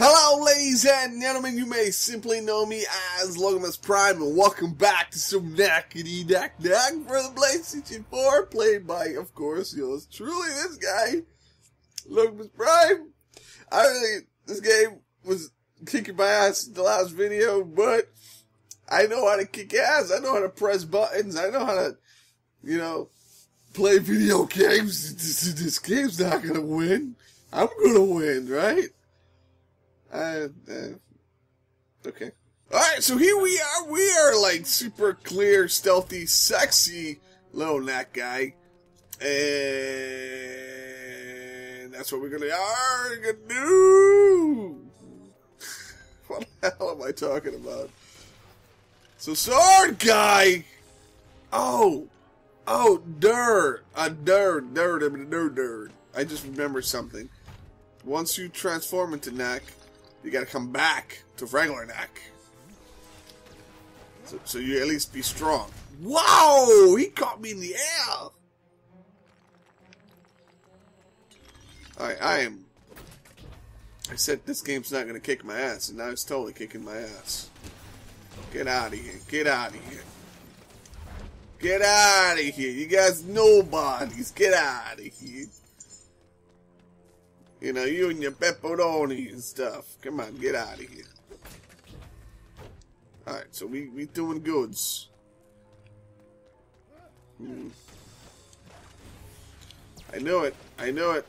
Hello, ladies and gentlemen. You may simply know me as Logamus Prime, and welcome back to some Knackety Knack Knack for the PlayStation 4, played by, of course, yours truly, this guy, Logamus Prime. I really, this game was kicking my ass in the last video, but I know how to kick ass. I know how to press buttons. I know how to, you know, play video games. This, this game's not gonna win. I'm gonna win, right? Uh, uh, okay. Alright, so here we are. We are like super clear, stealthy, sexy little Knack guy. And that's what we're gonna, are gonna do. what the hell am I talking about? So sword guy. Oh, oh, dirt, a dirt, dirt, dirt, dirt. I just remember something. Once you transform into Knack, you gotta come back to regular Knack. So, so you at least be strong. Wow! He caught me in the air! Alright, I am... I said this game's not gonna kick my ass, and now it's totally kicking my ass. Get out of here. Get out of here. Get out of here. You guys nobodies. Get out of here. You know, you and your pepperoni and stuff. Come on, get out of here. Alright, so we, we doing goods. Hmm. I knew it. I knew it.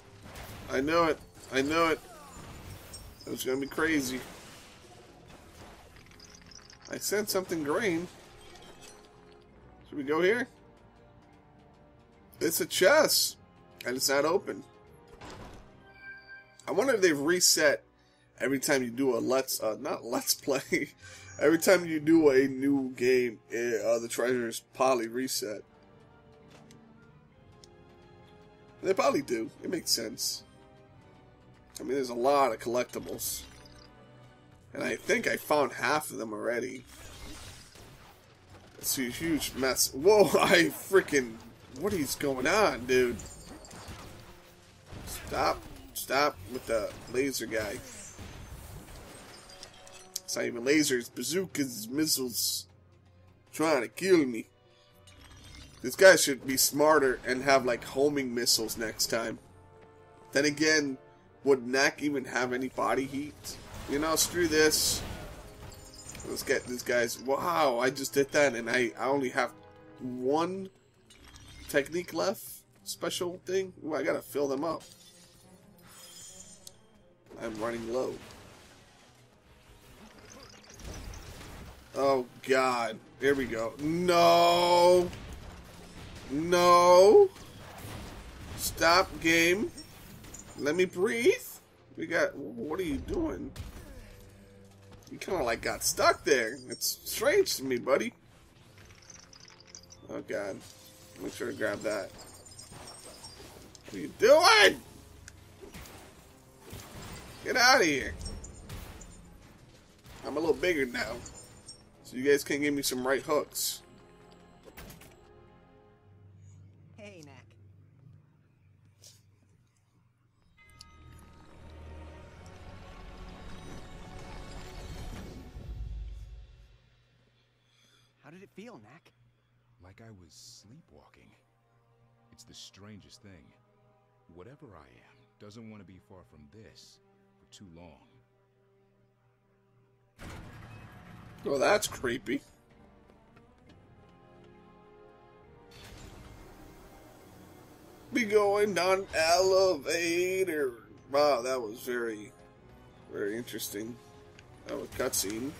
I knew it. I knew it. It was gonna be crazy. I sent something green. Should we go here? It's a chest. And it's not open. I wonder if they've reset every time you do a let's, uh, not let's play. every time you do a new game, it, uh, the treasures probably reset. They probably do. It makes sense. I mean, there's a lot of collectibles. And I think I found half of them already. It's a huge mess. Whoa, I freaking... What is going on, dude? Stop. Stop with the laser guy. It's not even lasers. Bazookas, missiles. Trying to kill me. This guy should be smarter and have, like, homing missiles next time. Then again, would Knack even have any body heat? You know, screw this. Let's get these guys. Wow, I just did that and I, I only have one technique left. Special thing. Ooh, I gotta fill them up. I'm running low. Oh god. Here we go. No! No! Stop game. Let me breathe. We got... What are you doing? You kind of like got stuck there. It's strange to me, buddy. Oh god. Make sure to grab that. What are you doing? Get out of here. I'm a little bigger now. So you guys can give me some right hooks. Hey, Knack. How did it feel, Knack? Like I was sleepwalking. It's the strangest thing. Whatever I am doesn't want to be far from this for too long. Well, that's creepy. Be going down elevator. Wow, that was very, very interesting. That was cutscene.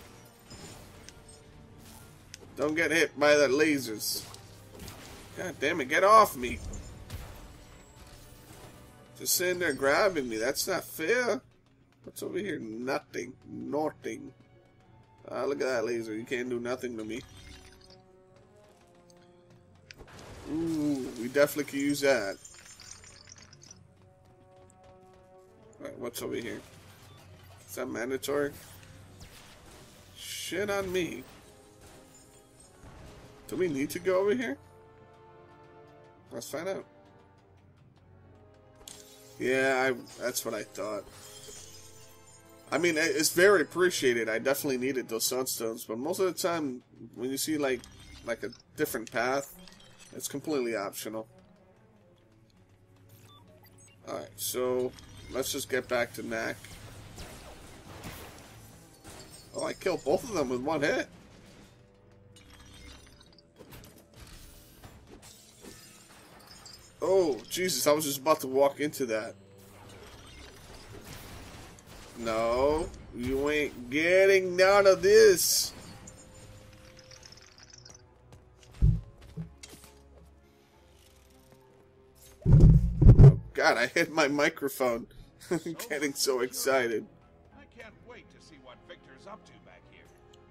Don't get hit by the lasers. God damn it, get off me. Just sitting there grabbing me, that's not fair. What's over here? Nothing. Nothing. Ah, look at that laser. You can't do nothing to me. Ooh, we definitely could use that. Alright, what's over here? Is that mandatory? Shit on me. Do we need to go over here? Let's find out. Yeah, I, that's what I thought. I mean, it's very appreciated. I definitely needed those sunstones, but most of the time, when you see like like a different path, it's completely optional. All right, so let's just get back to Knack. Oh, I killed both of them with one hit. Oh, Jesus, I was just about to walk into that. No, you ain't getting none of this. Oh, God, I hit my microphone. I'm getting so excited. I can't wait to see what Victor's up to back here.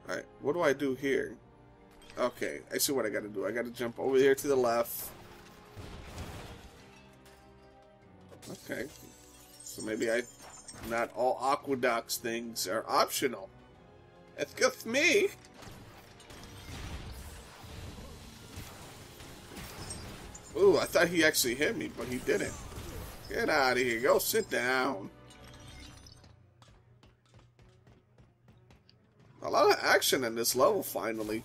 Alright, what do I do here? Okay, I see what I gotta do. I gotta jump over here to the left. Okay. So maybe I... Not all Aqueducts things are optional. It's just me! Ooh, I thought he actually hit me, but he didn't. Get out of here. Go sit down. A lot of action in this level, finally.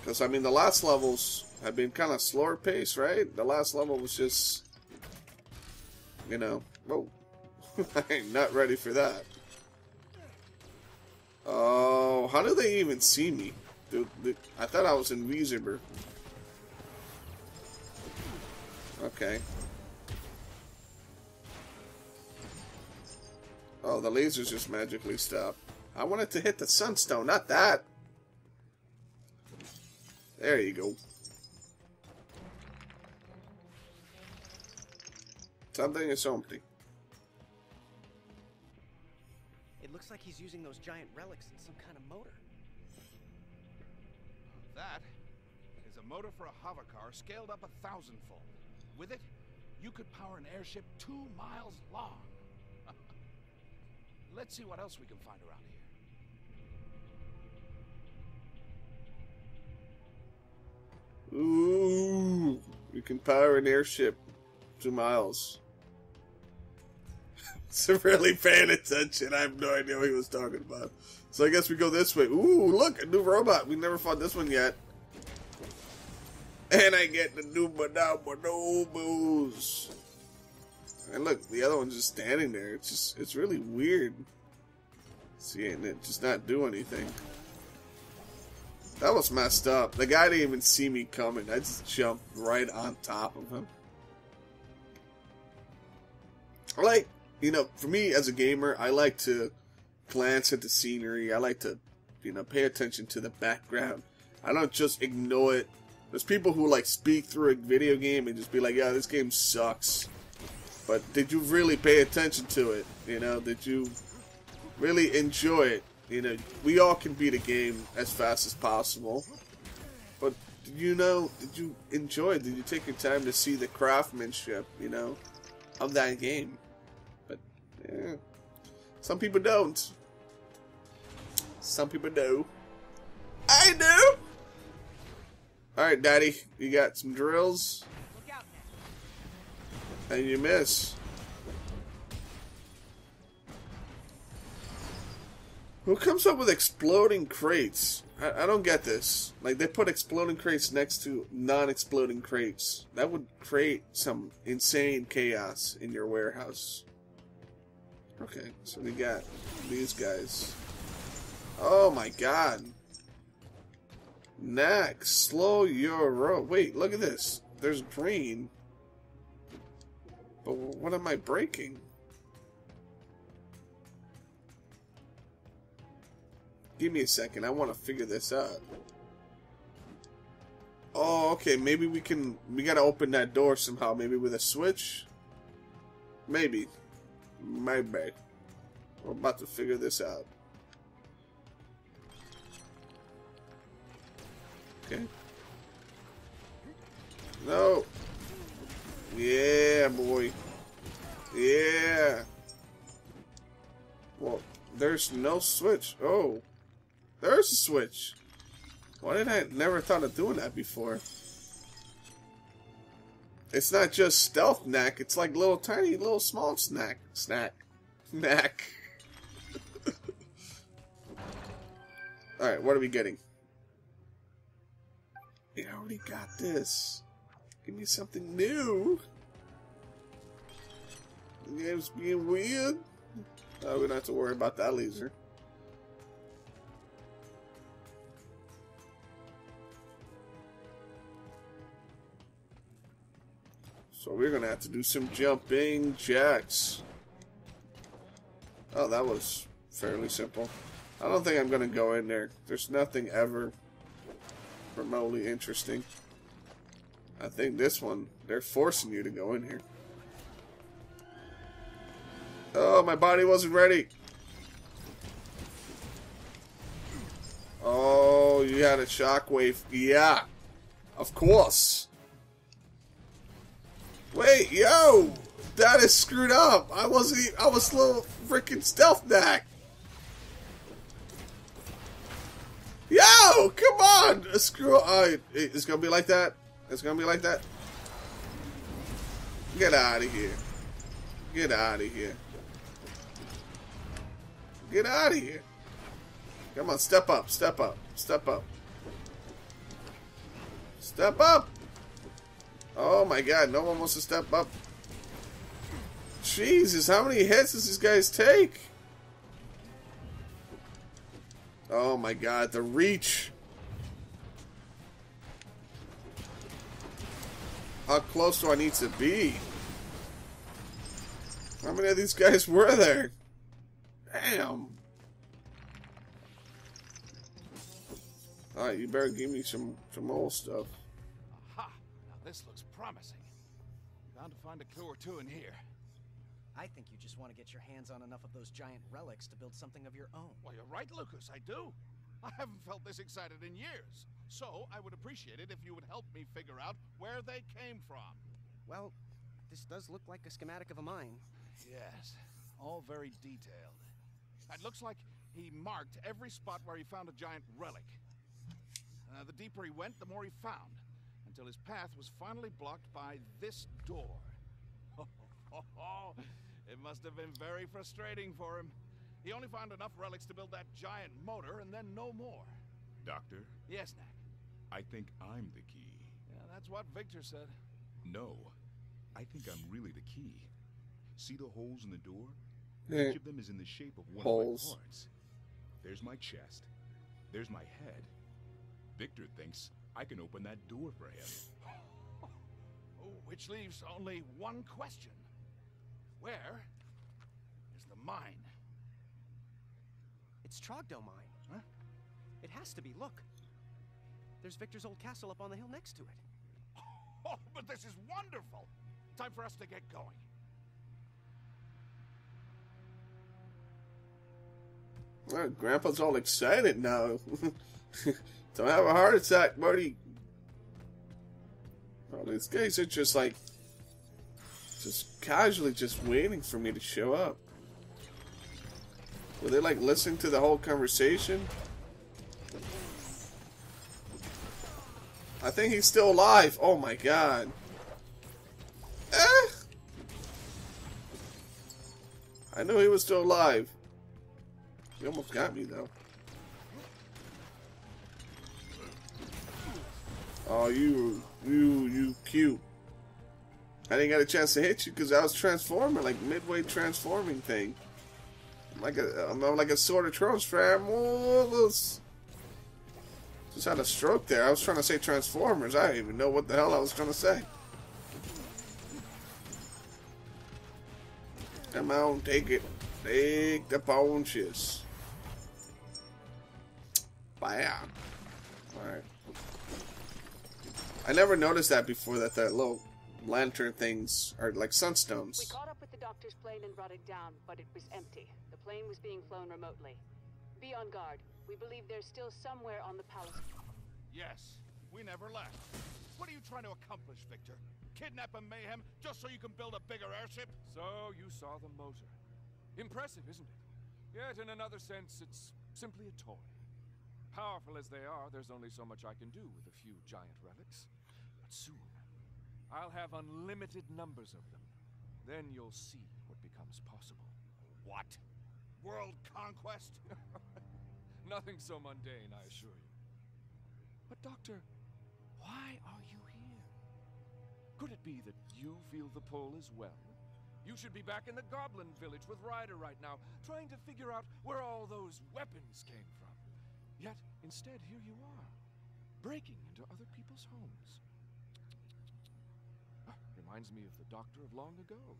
Because, I mean, the last levels have been kind of slower pace, right? The last level was just, you know, whoa. I ain't not ready for that. Oh, how do they even see me? Dude, I thought I was invisible. Okay. Oh, the lasers just magically stop. I wanted to hit the sunstone, not that. There you go. Something is something. Looks like he's using those giant relics in some kind of motor. That is a motor for a hovercar scaled up a thousandfold. With it, you could power an airship two miles long. Let's see what else we can find around here. Ooh, you can power an airship two miles. really paying attention. I have no idea what he was talking about. So I guess we go this way. Ooh, look, a new robot. We never fought this one yet. And I get the new Bonobos. And look, the other one's just standing there. It's just, it's really weird. Seeing it just not do anything. That was messed up. The guy didn't even see me coming. I just jumped right on top of him. Like, you know, for me as a gamer, I like to glance at the scenery. I like to, you know, pay attention to the background. I don't just ignore it. There's people who like speak through a video game and just be like, "Yeah, this game sucks." But did you really pay attention to it? You know, did you really enjoy it? You know, we all can beat a game as fast as possible. But did you know, did you enjoy it? Did you take your time to see the craftsmanship, you know, of that game? Yeah. Some people don't. Some people do. I do! Alright, Daddy, you got some drills, and you miss. Who comes up with exploding crates? I, I don't get this. Like, they put exploding crates next to non exploding crates. That would create some insane chaos in your warehouse. Okay, so we got these guys. Oh my god. Next, slow your road. Wait, look at this. There's green. But what am I breaking? Give me a second. I want to figure this out. Oh, okay. Maybe we can. We gotta open that door somehow. Maybe with a switch. Maybe. Maybe. We're about to figure this out. Okay. No. Yeah, boy. Yeah. Well, there's no switch. Oh. There's a switch. Why did I never thought of doing that before? It's not just stealth knack, it's like little tiny little small snack snack. Neck. Alright, what are we getting? We already got this. Give me something new. The game's being weird. Oh, we don't have to worry about that laser. So we're gonna have to do some jumping jacks. Oh, that was fairly simple. I don't think I'm gonna go in there. There's nothing ever remotely interesting. I think this one, they're forcing you to go in here. Oh, my body wasn't ready. Oh, you had a shockwave. Yeah, of course. Wait, yo! That is screwed up. I wasn't. e- I was a little freaking stealth Knack. Yo, come on! Screw. Uh, it's gonna be like that. It's gonna be like that. Get out of here. Get out of here. Get out of here. Come on, step up, step up, step up. Step up! Oh my god, no one wants to step up. Jesus, how many hits does these guys take? Oh my god, the reach. How close do I need to be? How many of these guys were there? Damn. Alright, you better give me some, some old stuff. This looks promising. Bound to find a clue or two in here. I think you just want to get your hands on enough of those giant relics to build something of your own. Well, you're right, Lucas, I do. I haven't felt this excited in years. So, I would appreciate it if you would help me figure out where they came from. Well, this does look like a schematic of a mine. Yes, all very detailed. It looks like he marked every spot where he found a giant relic. Uh, the deeper he went, the more he found, until his path was finally blocked by this door. it must have been very frustrating for him. He only found enough relics to build that giant motor and then no more. Doctor, Yes, Knack. I think I'm the key. Yeah, that's what Victor said. No, I think I'm really the key. See the holes in the door? Each of them is in the shape of one Holes. of my parts. There's my chest. There's my head. Victor thinks I can open that door for him. Oh, which leaves only one question. Where is the mine? It's Trogdor Mine. Huh? It has to be. Look. There's Victor's old castle up on the hill next to it. Oh, but this is wonderful! Time for us to get going. Well, Grandpa's all excited now. Don't have a heart attack, buddy. Oh, these guys are just like, just casually just waiting for me to show up. Were they like listening to the whole conversation? I think he's still alive. Oh my god. Eh. I knew he was still alive. He almost got me though. Oh, you, you, you cute. I didn't get a chance to hit you because I was transforming, like midway transforming thing. I'm like a, I'm like a sort of transformers. Just had a stroke there. I was trying to say Transformers. I didn't even know what the hell I was trying to say. Come on, take it. Take the punches. Bam. Alright. I never noticed that before, that the little lantern things are like sunstones. We caught up with the doctor's plane and brought it down, but it was empty. The plane was being flown remotely. Be on guard. We believe there's still somewhere on the palace. Yes, we never left. What are you trying to accomplish, Victor? Kidnap and mayhem just so you can build a bigger airship? So you saw the motor. Impressive, isn't it? Yet in another sense, it's simply a toy. Powerful as they are, there's only so much I can do with a few giant relics. But soon, I'll have unlimited numbers of them. Then you'll see what becomes possible. What? World conquest? Nothing so mundane, I assure you. But, Doctor, why are you here? Could it be that you feel the pull as well? You should be back in the Goblin Village with Ryder right now, trying to figure out where all those weapons came from. Yet, instead, here you are, breaking into other people's homes. Ah, reminds me of the Doctor of long ago,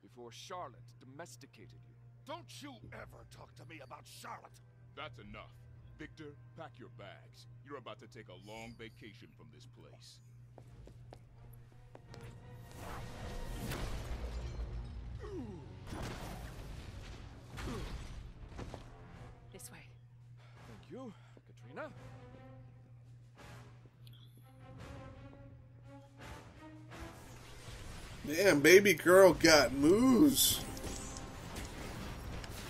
before Charlotte domesticated you. Don't you ever talk to me about Charlotte! That's enough. Victor, pack your bags. You're about to take a long vacation from this place. This you, Katrina. Damn, baby girl got moves.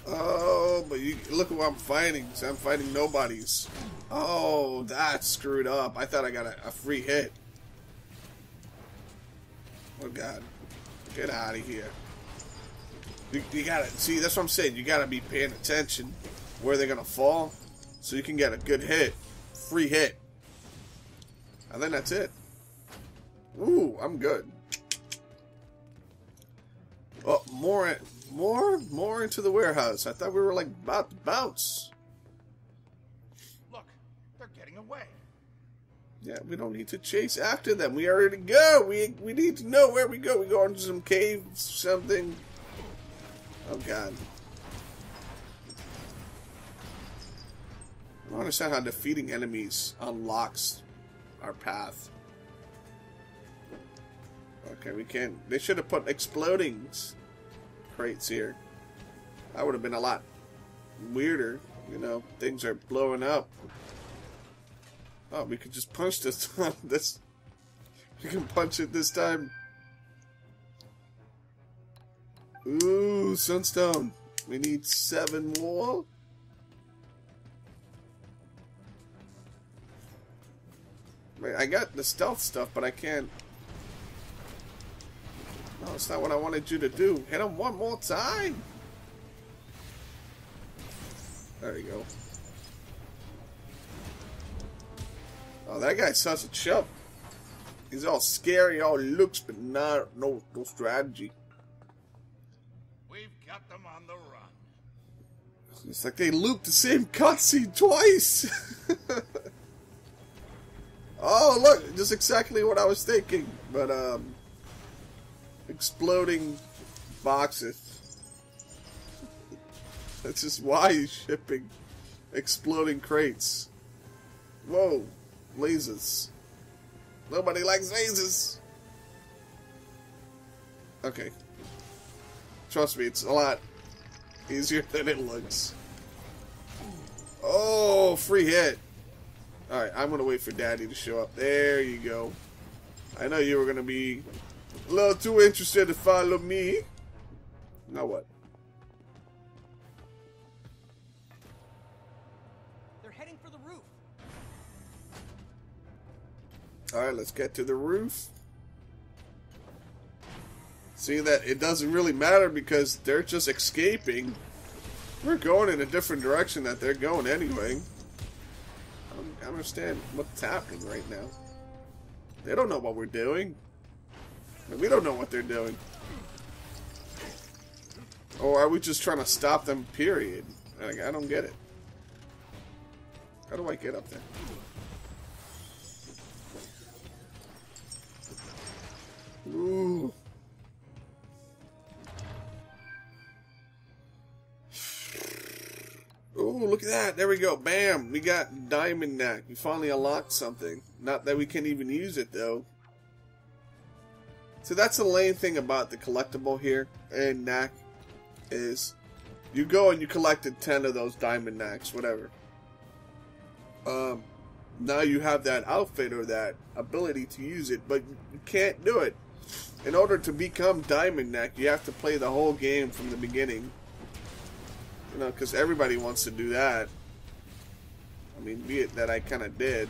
Oh, but you look what I'm fighting. I'm fighting nobodies. Oh, that's screwed up. I thought I got a, a free hit. Oh god, get out of here. You, you gotta see. That's what I'm saying. You gotta be paying attention where they're gonna fall, so you can get a good hit, free hit. And then that's it. Ooh, I'm good. Oh, more, more, more into the warehouse. I thought we were like about to bounce. Look, they're getting away. Yeah, we don't need to chase after them. We already go. We we need to know where we go. We go into some cave, something. Oh God. Don't understand how defeating enemies unlocks our path. Okay, we can't. They should have put exploding crates here. That would have been a lot weirder. You know, things are blowing up. Oh, we could just punch this. This we can punch it this time. Ooh, sunstone. We need seven more. I got the stealth stuff, but I can't. No, it's not what I wanted you to do. Hit him one more time. There you go. Oh, that guy's such a chump. He's all scary, all looks, but not no no strategy. We've got them on the run. It's like they looped the same cutscene twice. oh, look, just exactly what I was thinking. But um, exploding boxes. That's just why he's shipping exploding crates. Whoa, lasers. Nobody likes lasers. Okay. Trust me, it's a lot easier than it looks. Oh, free hit. Alright, I'm gonna wait for Daddy to show up. There you go. I know you were gonna be a little too interested to follow me. Now what? They're heading for the roof. Alright, let's get to the roof. See that it doesn't really matter because they're just escaping. We're going in a different direction that they're going anyway. I understand what's happening right now. They don't know what we're doing. And we don't know what they're doing. Or are we just trying to stop them, period? Like, I don't get it. How do I get up there? Ooh. Ooh, look at that. There we go. Bam. We got Diamond Knack. We finally unlocked something. Not that we can even use it, though. So that's the lame thing about the collectible here and Knack is you go and you collected 10 of those Diamond Knacks, whatever. Um, now you have that outfit or that ability to use it, but you can't do it. In order to become Diamond Knack, you have to play the whole game from the beginning. You know, because everybody wants to do that. I mean, be it that I kind of did.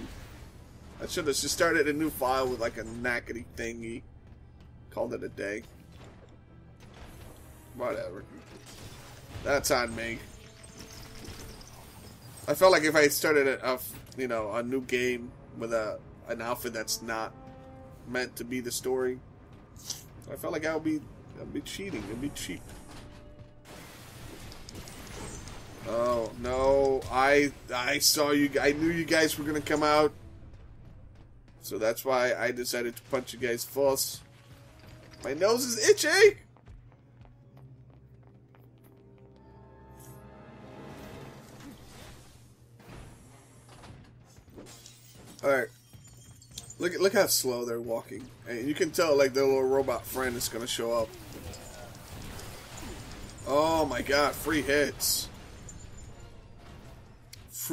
I should have just started a new file with like a knackety thingy. Called it a day. Whatever. That's on me. I felt like if I started a, a you know a new game with a an outfit that's not meant to be the story, I felt like I would be I'd be cheating. It'd be cheap. Oh no! I I saw you. I knew you guys were gonna come out, so that's why I decided to punch you guys false. My nose is itchy. All right. Look look how slow they're walking, and you can tell like their little robot friend is gonna show up. Oh my god! Free hits.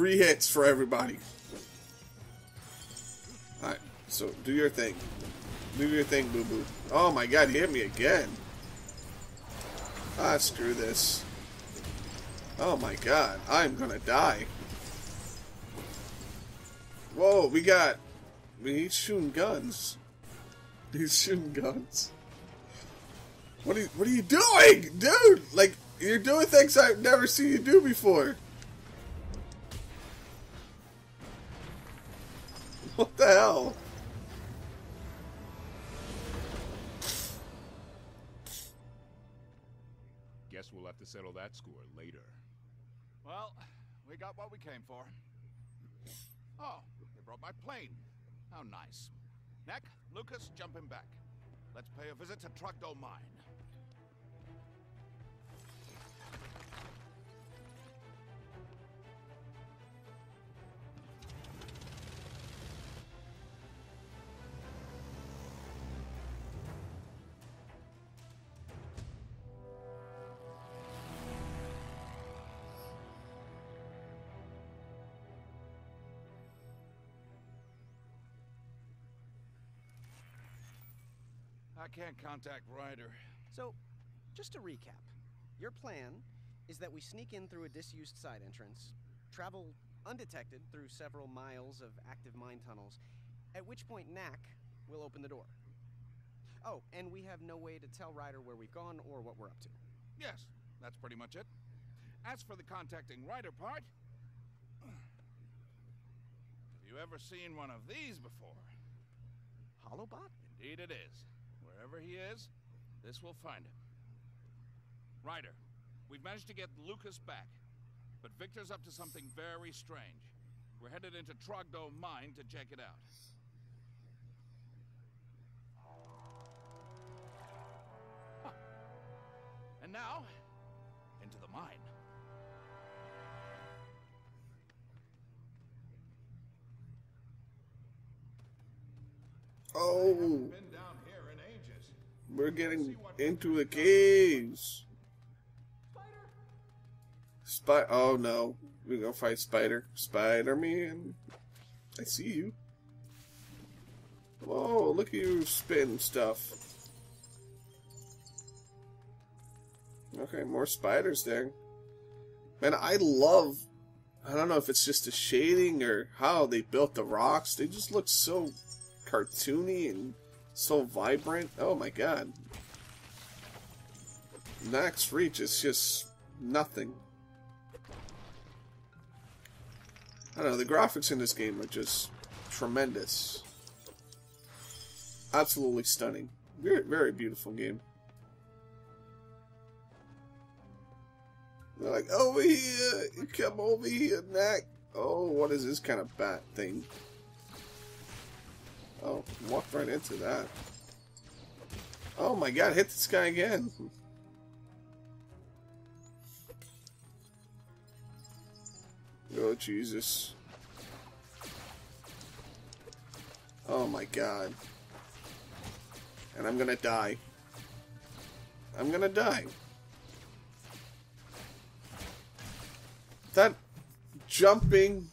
Free hits for everybody. Alright, so do your thing. Do your thing, boo boo. Oh my god, he hit me again. Ah, screw this. Oh my god, I'm gonna die. Whoa, we got. He's shooting guns. He's shooting guns. What are you, what are you doing, dude? Like you're doing things I've never seen you do before. What the hell? Guess we'll have to settle that score later. Well, we got what we came for. Oh, they brought my plane. How nice. Knack, Lucas, jump him back. Let's pay a visit to Trogdor Mine. I can't contact Ryder. So, just to recap, your plan is that we sneak in through a disused side entrance, travel undetected through several miles of active mine tunnels, at which point Knack will open the door. Oh, and we have no way to tell Ryder where we've gone or what we're up to. Yes, that's pretty much it. As for the contacting Ryder part, have you ever seen one of these before? Holobot? Indeed it is. Wherever he is, this will find him. Ryder, we've managed to get Lucas back, but Victor's up to something very strange. We're headed into Trogdor Mine to check it out. Huh. And now, into the mine. Oh, we're getting into the caves. Spy. Oh no, we gonna fight Spider. Spider Man. I see you. Whoa, look at you spin stuff. Okay, more spiders there. Man, I love. I don't know if it's just the shading or how they built the rocks. They just look so cartoony and so vibrant. Oh my god. Max Reach is just nothing. I don't know, the graphics in this game are just tremendous. Absolutely stunning. Very, very beautiful game. They're like, over here, come over here, Knack. Oh, what is this kind of bat thing? Oh, walked right into that. Oh my god, hit this guy again. Oh, Jesus. Oh my god. And I'm gonna die. I'm gonna die. That jumping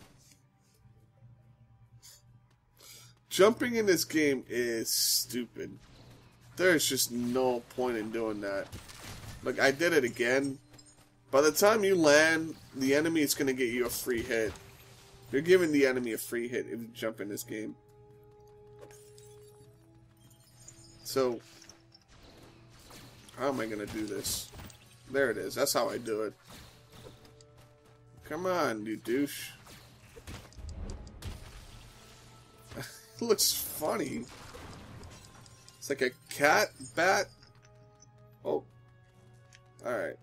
jumping in this game is stupid. There's just no point in doing that. Like I did it again. By the time you land, the enemy is gonna get you a free hit. You're giving the enemy a free hit if you jump in this game. So how am I gonna do this? There it is. That's how I do it. Come on, you douche. Looks funny. It's like a cat, bat. Oh. Alright.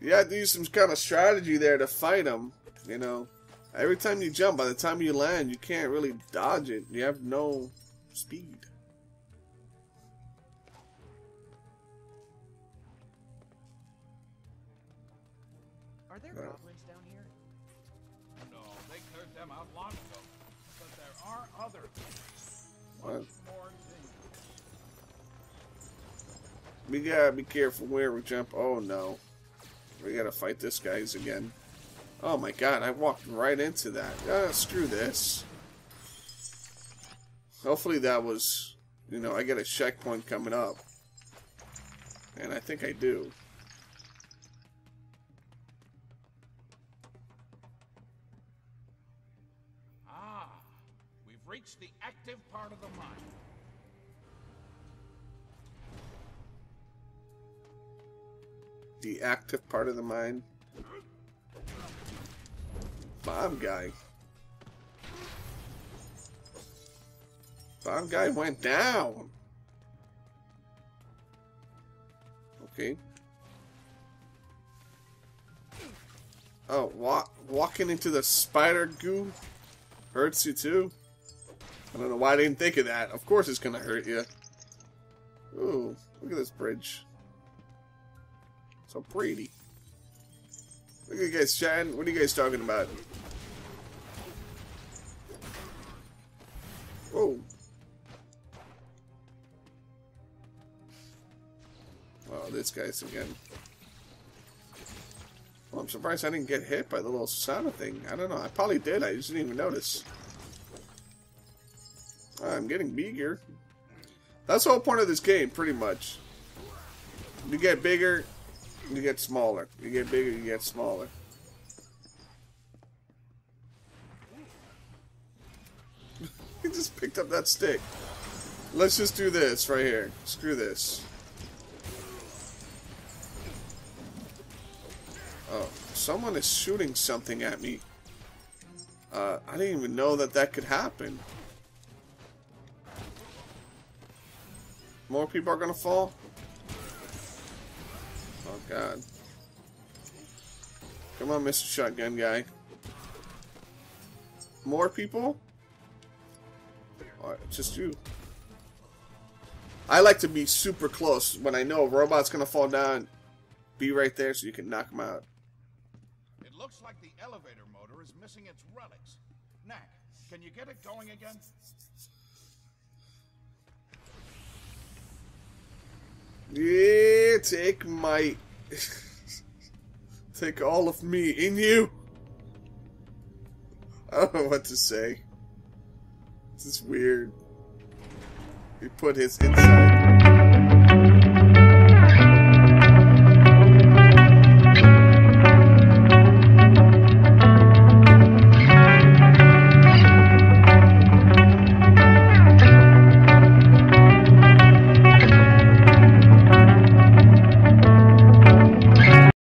You have to use some kind of strategy there to fight them, you know. Every time you jump, by the time you land, you can't really dodge it. You have no speed. We gotta be careful where we jump. Oh no. We gotta fight this guys again. Oh my god, I walked right into that. Ah, screw this. Hopefully that was, you know, I get a checkpoint coming up. And I think I do. Ah, we've reached the active part of the mine. The active part of the mind. Bomb guy. Bomb guy went down. Okay. Oh, wa walking into the spider goo hurts you too? I don't know why I didn't think of that. Of course it's gonna hurt you. Ooh, look at this bridge. So pretty. Look at you guys chatting. What are you guys talking about? Whoa. Oh, this guy's again. Well, I'm surprised I didn't get hit by the little sauna thing. I don't know. I probably did. I just didn't even notice. Ah, I'm getting bigger. That's the whole point of this game, pretty much. You get bigger, you get smaller. You get bigger, you get smaller. he just picked up that stick. Let's just do this right here. Screw this. Oh, someone is shooting something at me. Uh, I didn't even know that that could happen. More people are gonna fall? Oh god. Come on, Mr. Shotgun Guy. More people? Just you? I like to be super close. When I know a robot's gonna fall down, be right there so you can knock him out. It looks like the elevator motor is missing its relics. Knack, can you get it going again? Yeah, take my... take all of me in you. I don't know what to say. This is weird. He put his inside...